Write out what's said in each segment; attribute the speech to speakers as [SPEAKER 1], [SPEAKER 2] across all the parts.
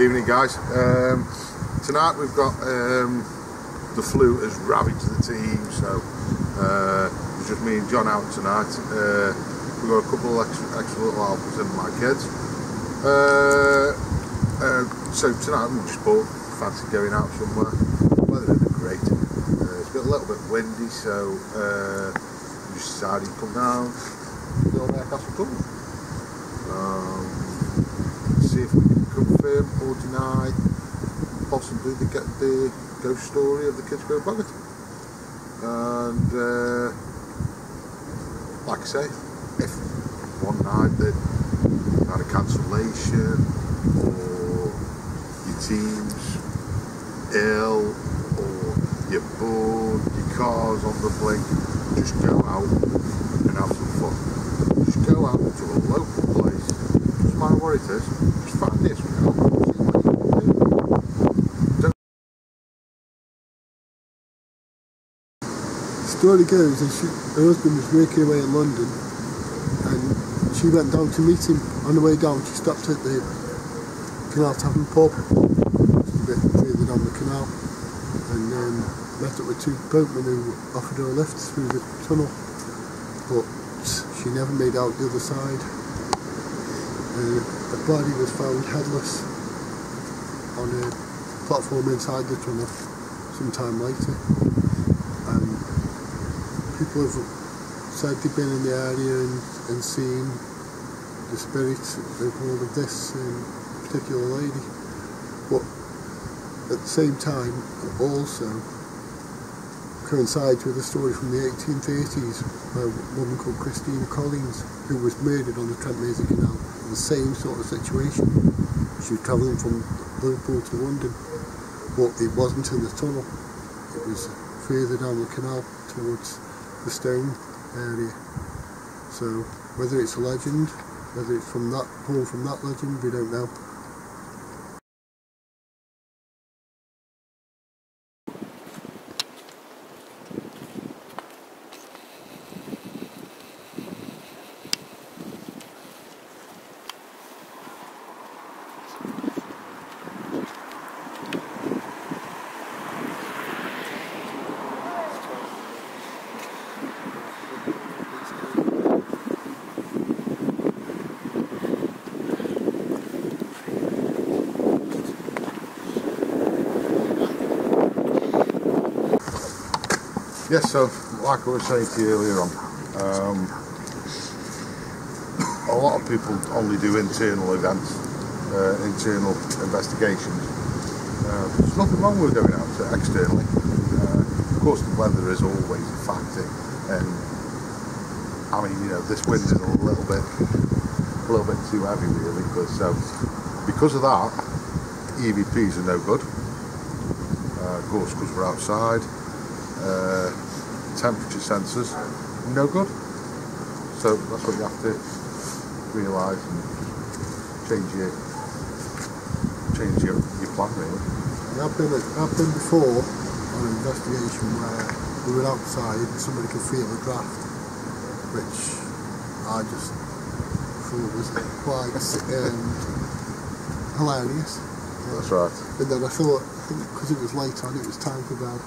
[SPEAKER 1] Evening, guys. Um, tonight we've got um, the flu has ravaged the team, so uh, it's just me and John out tonight. Uh, we've got a couple of extra, extra little helpers and my kids. Uh, uh, so tonight we just bought fancy going out somewhere. Weather isn't great. Uh, it's been a little bit windy, so uh, we just decided to come down the Tunnel. Um, see if we can confirm or deny possibly the, get the ghost story of the kids Kidsgrove Boggart. And uh, like I say, if one night they had a cancellation or your team's ill or you're bored, your car's on the blink, just go out and have some fun. Just go out to a local place, doesn't matter what it is, just find this one out, see what you can do. Don't
[SPEAKER 2] The story goes that she, her husband was working away in London and she went down to meet him. On the way down, she stopped at the Canal Tavern pub, a bit further down the canal, and um, met up with two boatmen who offered her a lift through the tunnel. But she never made out the other side. Uh, the body was found headless on a platform inside the tunnel sometime later. People have they've been in the area and, and seen the spirit of all of this um, particular lady. But at the same time, also coincides with a story from the 1830s by a woman called Christina Collins who was murdered on the Trent Mersey Canal the same sort of situation. She was travelling from Liverpool to London, but it wasn't in the tunnel. It was further down the canal towards the stone area. So whether it's a legend, whether it's from that born from that legend, we don't know.
[SPEAKER 1] Yes, so like I was saying to you earlier on, um, a lot of people only do internal events, uh, internal investigations. Uh, there's nothing wrong with going out externally. Uh, of course, the weather is always a factor, and I mean, you know, this wind is a little bit, a little bit too heavy, really. Because um, because of that, EVPs are no good. Uh, of course, because we're outside uh, temperature sensors, no good. So that's what you have to realise and change your change your, your plan really.
[SPEAKER 2] I've been, I've been before on an investigation where we were outside and somebody could feel a draft, which I just thought was quite um, hilarious.
[SPEAKER 1] That's right.
[SPEAKER 2] And then I thought, I think because it was late on, it was time for bed.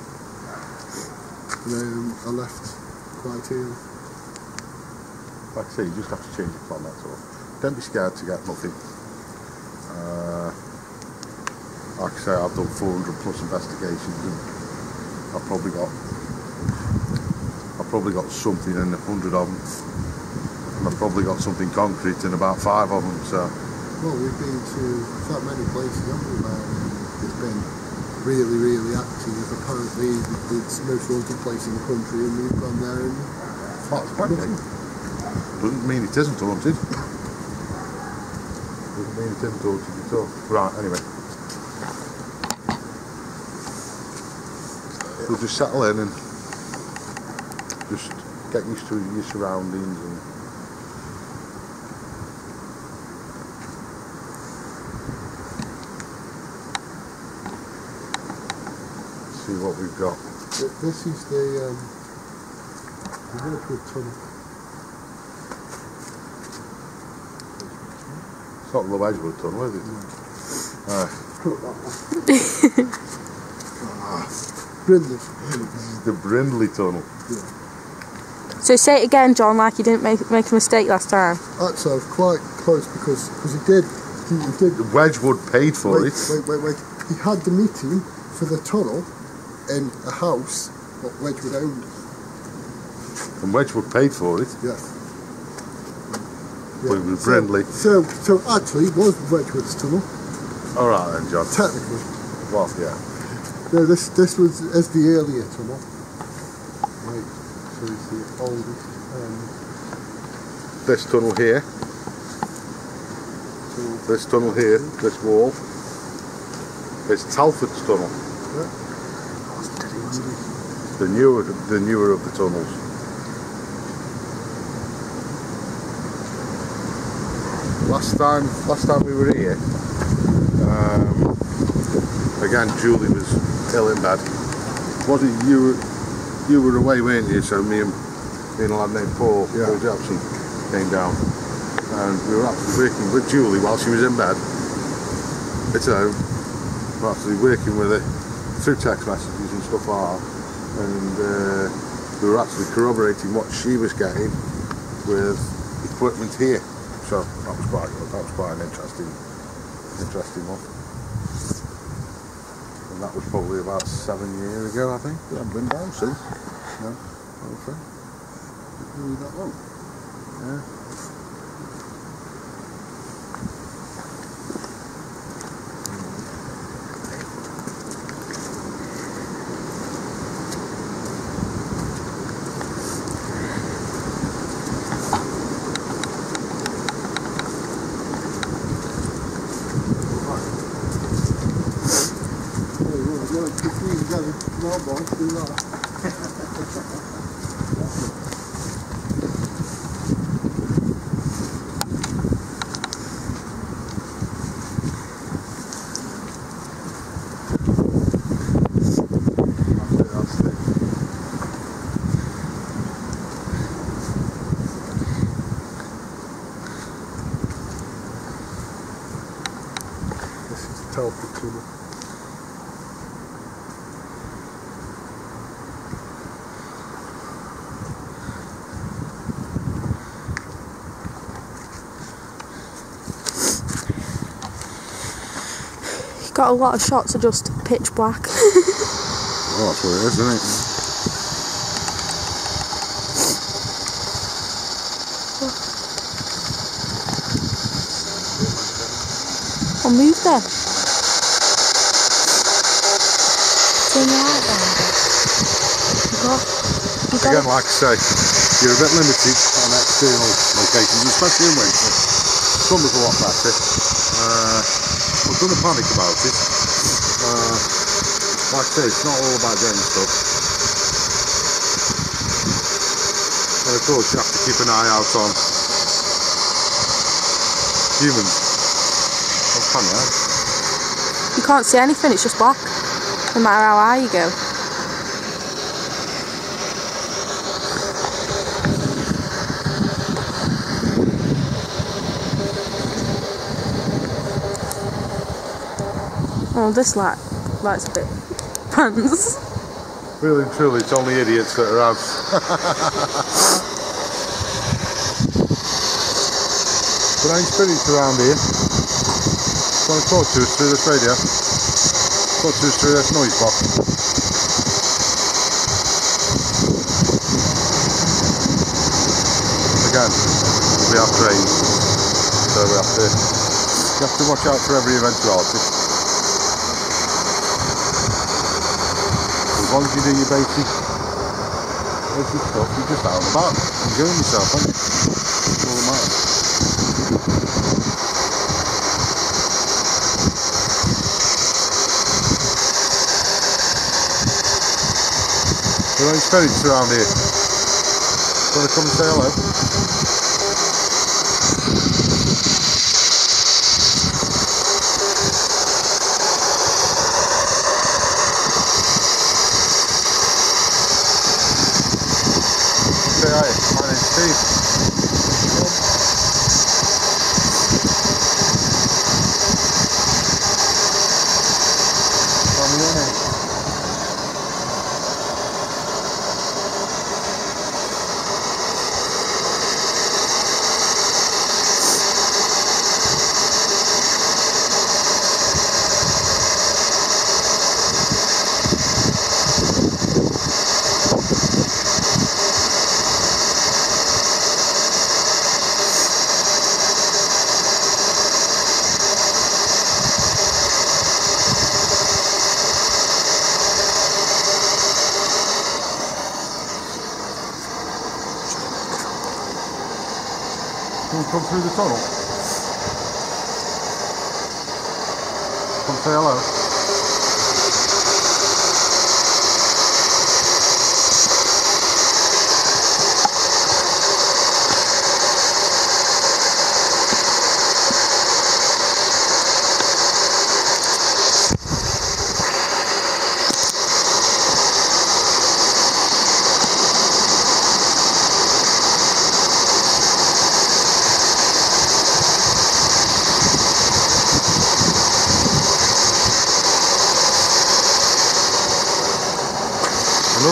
[SPEAKER 2] And then I left quite early.
[SPEAKER 1] Like I say, you just have to change your plan, that's all. Don't be scared to get nothing. Uh, like I say, I've done 400 plus investigations and I've probably got I've probably got something in a hundred of them. And I've probably got something concrete in about five of them, so
[SPEAKER 2] Well, we've been to that many places, haven't we, where it's been really, really active. Apparently, it's the most haunted place in the country, and we've gone there and
[SPEAKER 1] that's plenty. Doesn't mean it isn't haunted. Doesn't mean it isn't haunted at all. Right, anyway. We'll just settle in and just get used to your surroundings and see what we've got.
[SPEAKER 2] this is the um, the Liverpool tunnel.
[SPEAKER 1] It's not the Wedgwood tunnel, is it? Uh,
[SPEAKER 2] put that one. Brindley.
[SPEAKER 1] This is the Brindley Tunnel. Yeah.
[SPEAKER 3] So say it again, John, like you didn't make make a mistake last time.
[SPEAKER 2] Actually, I was quite close because because he did he, he did
[SPEAKER 1] Wedgwood paid for
[SPEAKER 2] wait,
[SPEAKER 1] it.
[SPEAKER 2] wait wait wait he had the meeting for the tunnel in a house that Wedgwood owned.
[SPEAKER 1] And Wedgwood paid for it.
[SPEAKER 2] Yes.
[SPEAKER 1] But it was
[SPEAKER 2] so,
[SPEAKER 1] Brindley.
[SPEAKER 2] So so actually it was Wedgwood's tunnel
[SPEAKER 1] Alright then, John.
[SPEAKER 2] technically.
[SPEAKER 1] Well, yeah.
[SPEAKER 2] No, this this was as the earlier tunnel. Right. So it's the oldest. Um,
[SPEAKER 1] This tunnel here,
[SPEAKER 2] tunnel.
[SPEAKER 1] this tunnel here, this wall. It's Telford's tunnel. The newer, the newer of the tunnels. Last time, last time we were here, um, again Julie was ill in bed. Wasn't you? were- You were away, weren't you? So me and me and a lad named Paul,
[SPEAKER 2] Yeah.
[SPEAKER 1] Paul Jackson, came down, and we were actually working with Julie while she was in bed. At home, we're actually working with her through text messages and stuff like that, and uh, we were actually corroborating what she was getting with equipment here. So that was quite. That was quite an interesting, interesting one. And that was probably about seven years ago, I think. I haven't been down since. No, I'm afraid. Really that long. Yeah.
[SPEAKER 2] Together. No, boy, do
[SPEAKER 3] Got a lot of shots are just pitch black.
[SPEAKER 1] Oh, that's what it is, isn't it?
[SPEAKER 3] I'll move then. Turn your light down. You got, you got
[SPEAKER 1] Again, like I say, you're a bit limited on external locations, especially in winter. Summer's a lot better. But don't panic about it. Uh, like I say, it's not all about getting stuff. And of course, you have to keep an eye out on humans. Well, can you?
[SPEAKER 3] You can't see anything, it's just black. No matter how high you go. Oh, this light, light's a bit pants.
[SPEAKER 1] Really and truly, it's only idiots that are out. but ain't spirits around here. Want to talk to us through this radio? Talk to us through this noise box. Again, we have trains, so we have to you have to watch out for every eventuality. Long as you do your basic, basic stuff, you're just out and about, enjoying yourself, aren't you? That's all that matters. There ain't spirits around here. Want to come and say hello? Come through the tunnel? Come say hello.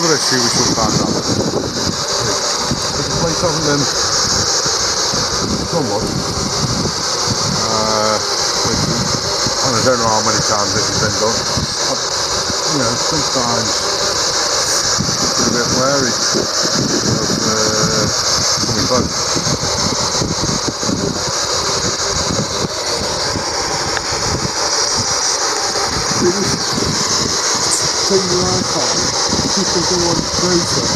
[SPEAKER 1] Another issue we should find out the place hasn't been much, uh, I don't know how many times this has been done, you know, sometimes it's a bit wary of uh, coming close.
[SPEAKER 2] thing you are called, people go on process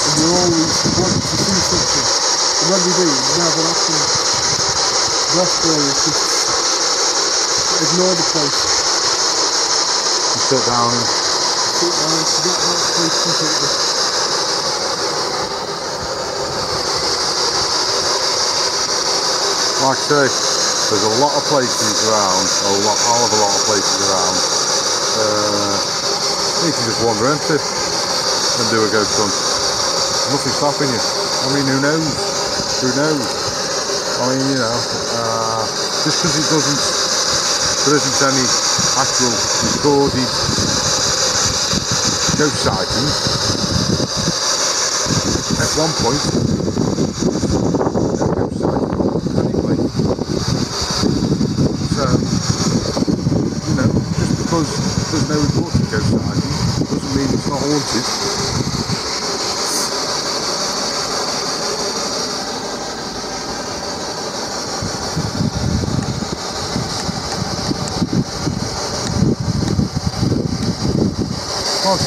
[SPEAKER 2] and you always want to see something. And when they do, it never happens. The best way is just ignore the place.
[SPEAKER 1] You sit down and
[SPEAKER 2] Sit down, forget about the place completely.
[SPEAKER 1] like I say, there's a lot of places around, a lot, all of a lot of places around. Uh, you can just wander into and do a ghost hunt. Nothing stopping you. I mean, who knows? Who knows? I mean, you know, uh, just because it doesn't, there isn't any actual recorded ghost sightings. At one point, anyway. So, you know, just because there's no reported ghost sighting doesn't mean it's not haunted.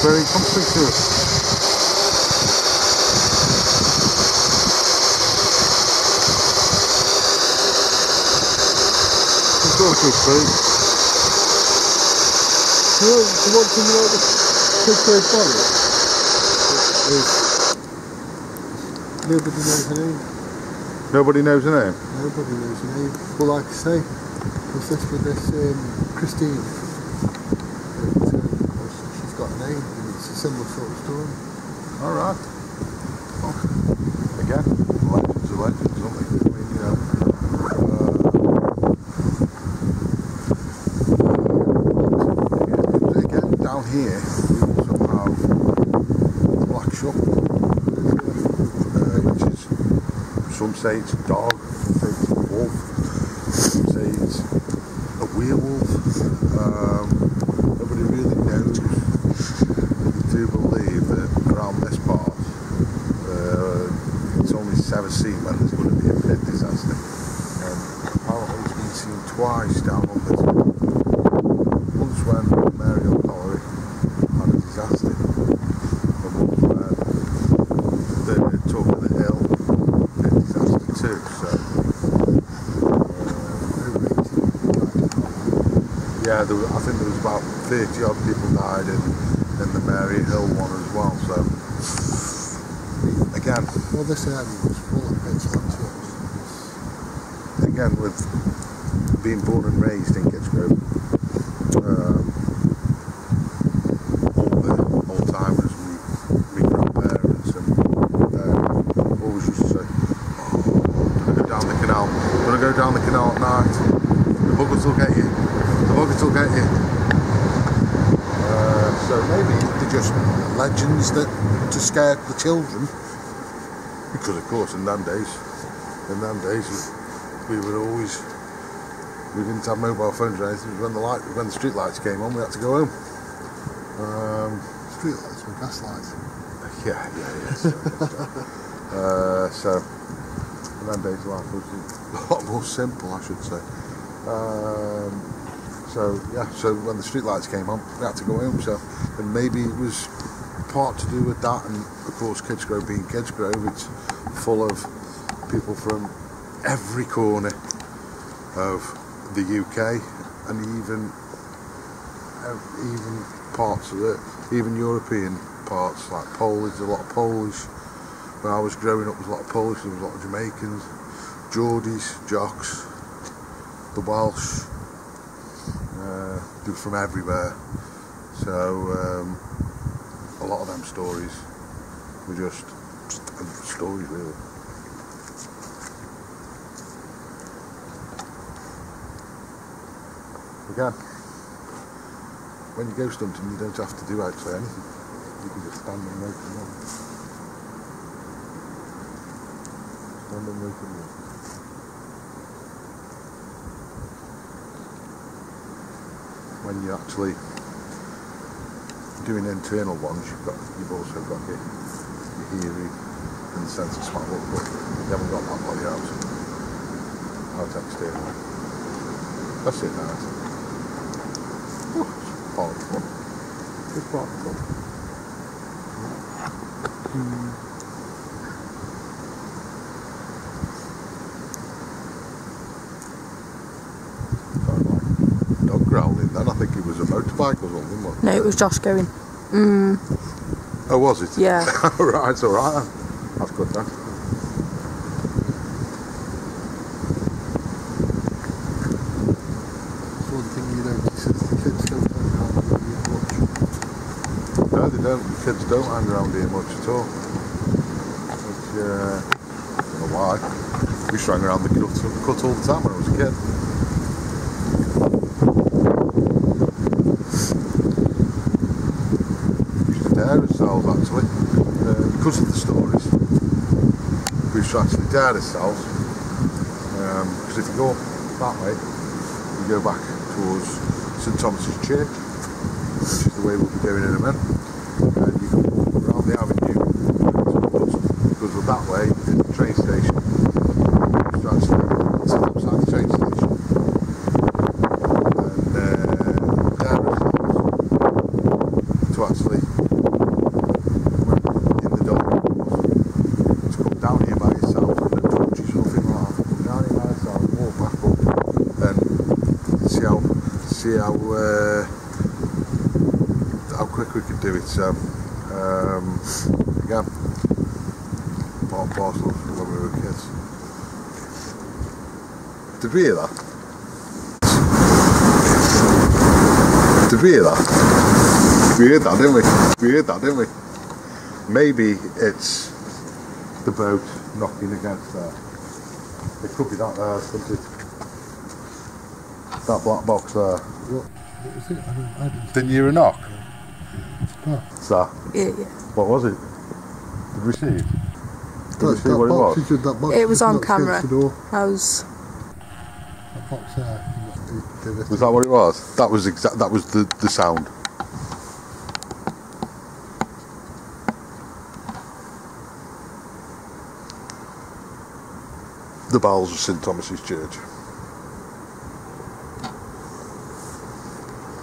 [SPEAKER 1] Come on, Spirit, come speak to us. Come to.
[SPEAKER 2] You know, you want to know the picture of Barry? Is nobody knows her name.
[SPEAKER 1] Nobody knows her name.
[SPEAKER 2] Nobody knows her name. But like I say, was this with this um, Christine? But, um, she's got a name and it's a similar sort of story.
[SPEAKER 1] All right. Well, again, legends are legends, aren't they? I mean, you. Uh, again, down here, the Black Shuck, uh, which is, some say it's a dog, some say it's a wolf, some say it's a werewolf. Um, nobody really knows. We do believe that around this part, uh, it's only seven sea when there's going to be a pit disaster. And apparently it's been seen twice down on this. Once when Mary O'Connor had a disaster, and once when the top of the hill had a disaster too. So, uh, yeah, there was, I think there was about 30 odd people died in, in the Mary Hill one as well. So, again,
[SPEAKER 2] Well, this area was full of pits like
[SPEAKER 1] again with being born and raised in Kidsgrove, um, all the old timers, me, me grandparents, and uh, always used to say, oh, gonna go down the canal, gonna go down the canal at night, the buggers will get you, the buggers will get you. just legends that to scare the children. Because of course, in them days, in them days, we were always we didn't have mobile phones or anything. When the light, when the street lights came on, we had to go home. Um,
[SPEAKER 2] Street lights and gas lights.
[SPEAKER 1] yeah, yeah, yeah. So, uh, so in them days, life was a lot more simple, I should say. Um, so yeah, so when the street lights came on, we had to go home. So and maybe it was part to do with that, and of course, Kidsgrove being Kidsgrove, it's full of people from every corner of the UK and even even parts of it, even European parts like Polish. There's a lot of Polish. When I was growing up, there was a lot of Polish. There was a lot of Jamaicans, Geordies, Jocks, the Welsh. They're from everywhere. So um, a lot of them stories were just, stories, really. Again, when you go stunting, you don't have to do actually anything. You can just stand and wait and look. Stand and wait and look. When you're actually doing internal ones, you've got you've also got your, your hearing and the sense of smell, but you haven't got that body out. Out externally. That's it now. Oh, it's fun. It's of the fun. Sounded like Dog growling then. I think it was a motorbike or
[SPEAKER 3] No, it was Josh going. Mm,
[SPEAKER 1] Oh, was it?
[SPEAKER 3] yeah.
[SPEAKER 1] right, it's all right. then. That's good then.
[SPEAKER 2] It's one thing you notice is the kids don't hang around here much.
[SPEAKER 1] No, they don't. The kids don't hang around here much at all. Which, uh, I don't know why. We used to hang around the cut, cut all the time when I was a kid. We used to dare ourselves actually, uh, because of the stories. We used to actually dare ourselves. Because if you go that way, you go back towards St Thomas's Church, which is the way we'll be going in a minute. And you can walk around the avenue to the bus, because we're that way is the train station. We used to actually sit outside the train station and uh, dare ourselves to actually, when in the dark, to come down here by yourself and touch yourself in like that, come down here by yourself, walk back up and see how see how uh, how quick we could do it. So um, again, part and parcel when we were kids. Did we hear that? Did we hear that? We heard that, didn't we? We heard that, didn't we? Maybe it's the boat knocking against there. It could be that there, couldn't it? That black box there.
[SPEAKER 2] What, what was it? I didn't, I didn't
[SPEAKER 1] Didn't you hear a knock?
[SPEAKER 2] No.
[SPEAKER 1] So,
[SPEAKER 3] Yeah, yeah.
[SPEAKER 1] what was it? Did we see it? Did we
[SPEAKER 2] that,
[SPEAKER 1] see
[SPEAKER 2] that
[SPEAKER 1] what it
[SPEAKER 2] box,
[SPEAKER 1] was?
[SPEAKER 2] is that box
[SPEAKER 3] It was
[SPEAKER 2] just
[SPEAKER 3] on
[SPEAKER 2] knocks against
[SPEAKER 3] camera.
[SPEAKER 2] The door.
[SPEAKER 3] I was.
[SPEAKER 2] That box there. it-
[SPEAKER 1] Was that what it was? That was exact. That was the the sound. The bells of St Thomas's Church.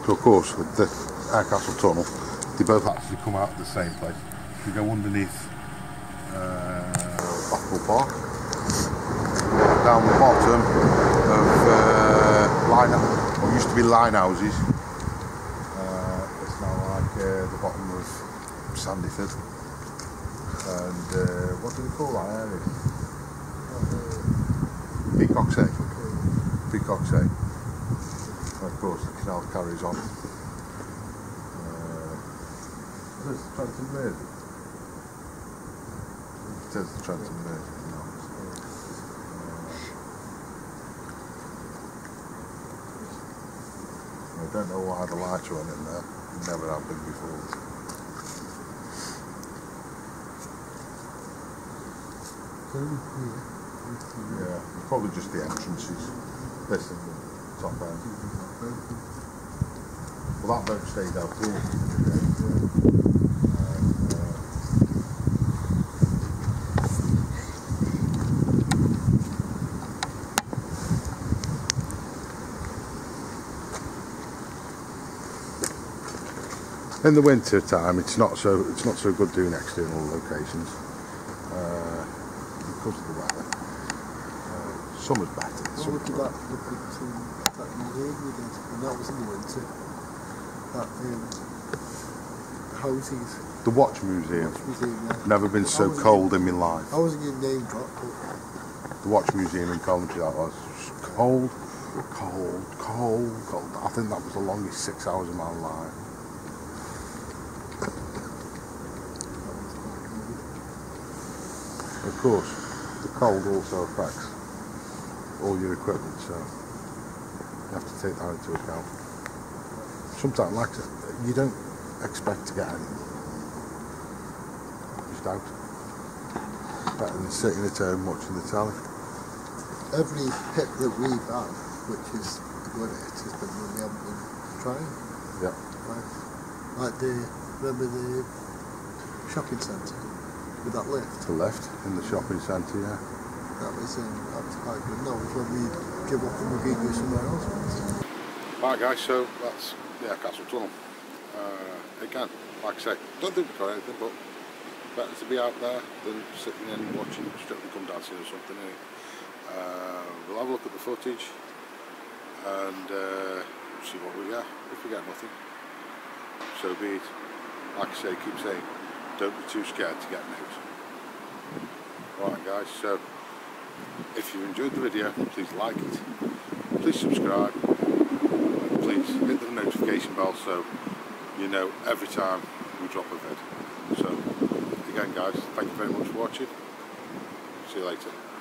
[SPEAKER 1] So of course, with the Harecastle Tunnel, they both actually come out the same place. You go underneath uh, Park, down the bottom of uh, line, what used to be line houses. Uh, it's now like uh, the bottom of Sandyford. And uh, what do they call that area? Peacock's Egg. Peacock's Egg. Of course, the canal carries on. It's transmitted. It says transmitted. No. I don't know why the lights went in there. Never happened before. Yeah, probably just the entrances. This and the top end. Well, that boat stayed out all in the winter time, it's not so it's not so good doing external locations uh, because of the weather. Uh, summer's better.
[SPEAKER 2] Oh,
[SPEAKER 1] Summer-
[SPEAKER 2] look at that, um, that did, and that was in the winter. That um, houses,
[SPEAKER 1] the Watch Museum.
[SPEAKER 2] watch museum there.
[SPEAKER 1] Never been so cold in my life.
[SPEAKER 2] I wasn't to name drop, but
[SPEAKER 1] The Watch Museum in Coventry, that was cold, cold, cold, cold. I think that was the longest six hours of my life. Of course, the cold also affects all your equipment, so you have to take that into account. Sometimes, like you don't expect to get any. Just out. Better than sitting at home watching the telly.
[SPEAKER 2] every hit that we've had, which is a good hit, has been when we haven't been trying.
[SPEAKER 1] Yeah.
[SPEAKER 2] Like, like the, remember the shopping centre with that lift?
[SPEAKER 1] To the left in the shopping centre, yeah.
[SPEAKER 2] That was, um, that was quite good. No, it was when we give up and we go somewhere else.
[SPEAKER 1] Right guys, so that's Harecastle Tunnel. Again, like I say, don't think we've got anything, but better to be out there than sitting in watching Strictly Come Dancing or something. Uh, we'll have a look at the footage and uh, see what we get. If we get nothing, so be it. Like I say, keep saying, don't be too scared to get notes. Right guys, so if you enjoyed the video, please like it, please subscribe, please hit the notification bell so you know every time we drop a vid. So again guys, thank you very much for watching. See you later.